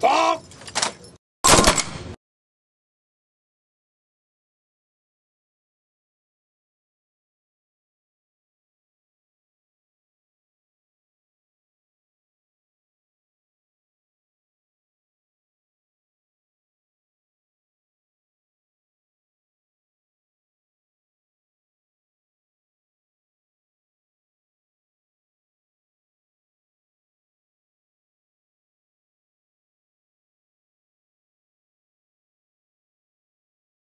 Fuck!